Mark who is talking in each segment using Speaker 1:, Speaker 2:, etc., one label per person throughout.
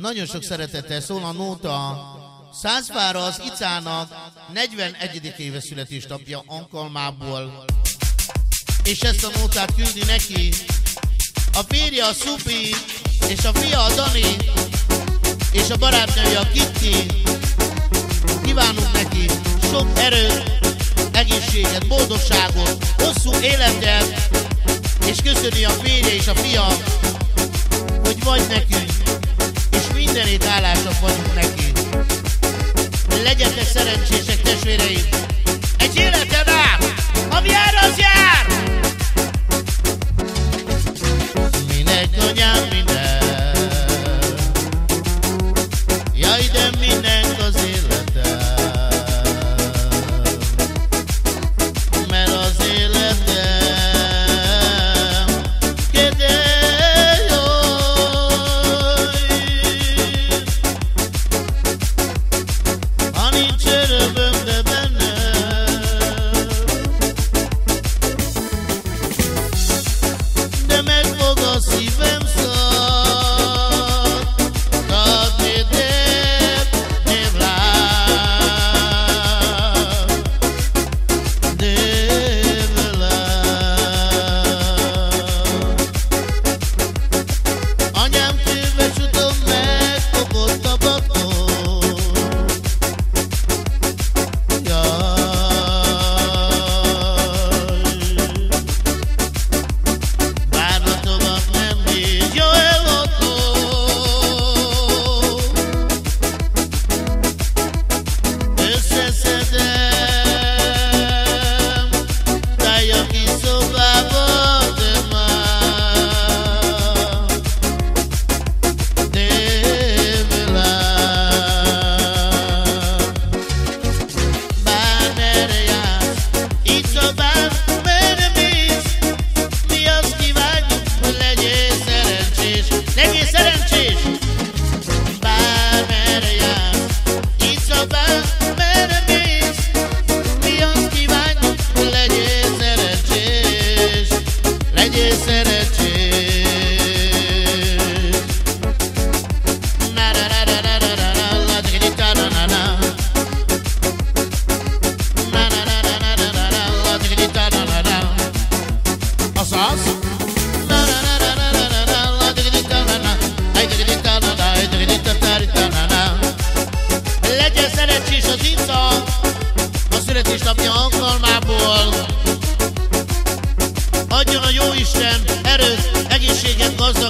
Speaker 1: Nagyon sok szeretettel szól a nóta. Százvára az Icának 41. éve születésnapja alkalmából. És ezt a nótát küldi neki a férje a Szupi, és a fia a Dani, és a barátnője a Kitty. Kívánunk neki sok erőt, egészséget, boldogságot, hosszú életet, és köszöni a férje és a fia, hogy vagy nekünk, mindenét hálásak vagyunk neki. Legyetek szerencsések testvéreim! Egy életen át, ami jár, az jár! Minek anyám minden, jaj de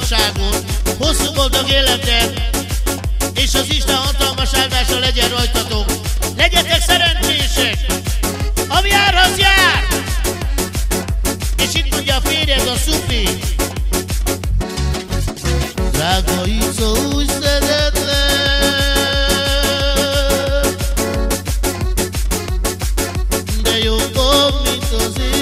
Speaker 1: gazdagságot, hosszú boldog életet, és az Isten hatalmas áldása legyen rajtatok. Legyetek szerencsések! Ami jár, az jár! És itt mondja a férjed, a szupi. Drága Ica, úgy szeretlek, de jobb, mint az életem.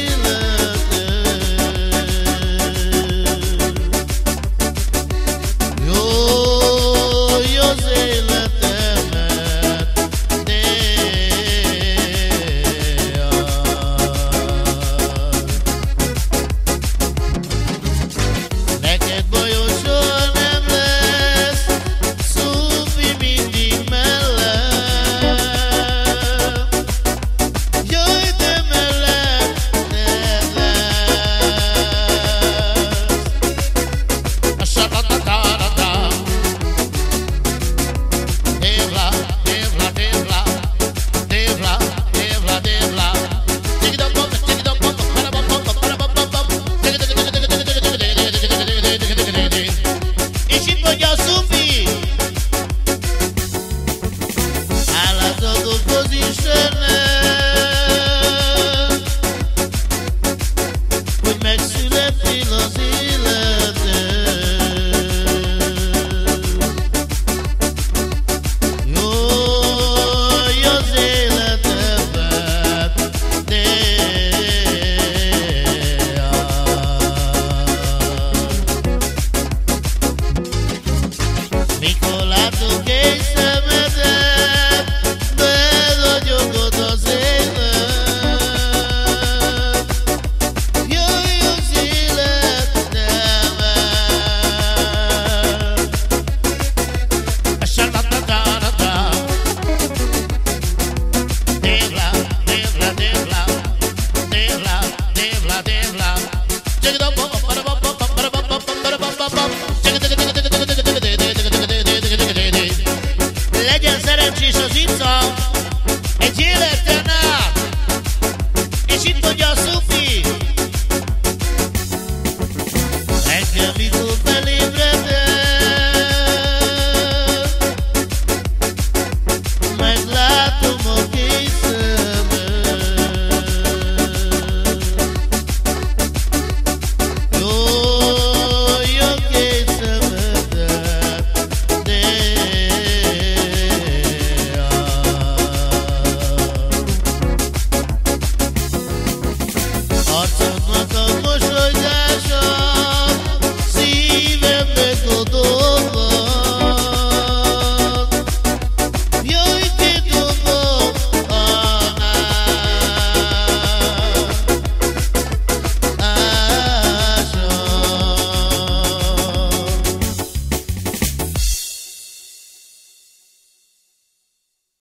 Speaker 1: Okay.